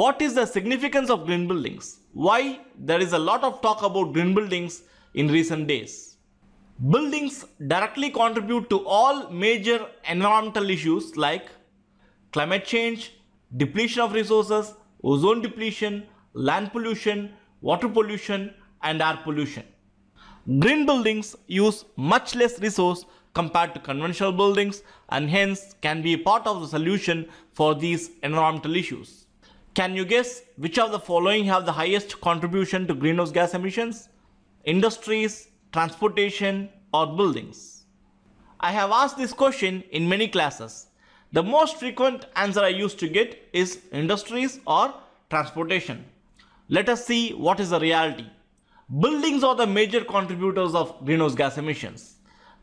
What is the significance of green buildings? Why there is a lot of talk about green buildings in recent days? Buildings directly contribute to all major environmental issues like climate change, depletion of resources, ozone depletion, land pollution, water pollution, and air pollution. Green buildings use much less resource compared to conventional buildings and hence can be part of the solution for these environmental issues. Can you guess which of the following have the highest contribution to greenhouse gas emissions? Industries, transportation, or buildings? I have asked this question in many classes. The most frequent answer I used to get is industries or transportation. Let us see what is the reality. Buildings are the major contributors of greenhouse gas emissions.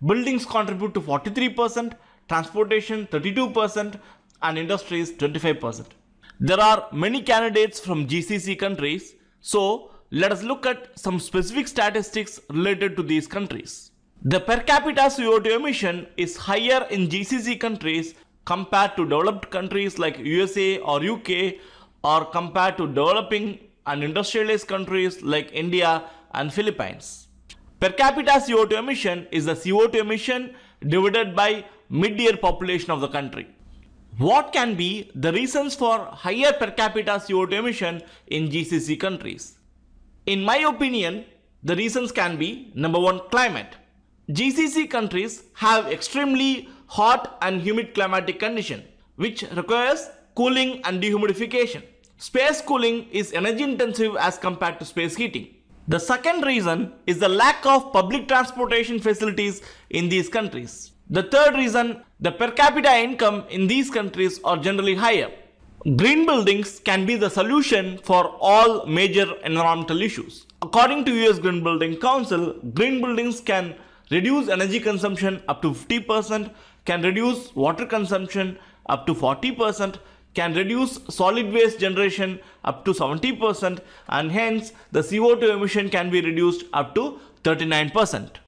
Buildings contribute to 43%, transportation 32%, and industries 25%. There are many candidates from GCC countries, so let us look at some specific statistics related to these countries. The per capita CO2 emission is higher in GCC countries compared to developed countries like USA or UK or compared to developing and industrialized countries like India and Philippines. Per capita CO2 emission is the CO2 emission divided by mid-year population of the country. What can be the reasons for higher per capita CO2 emission in GCC countries? In my opinion, the reasons can be number one, climate. GCC countries have extremely hot and humid climatic condition which requires cooling and dehumidification. Space cooling is energy intensive as compared to space heating. The second reason is the lack of public transportation facilities in these countries. The third reason, the per capita income in these countries are generally higher. Green buildings can be the solution for all major environmental issues. According to US Green Building Council, green buildings can reduce energy consumption up to 50%, can reduce water consumption up to 40%, can reduce solid waste generation up to 70% and hence the CO2 emission can be reduced up to 39%.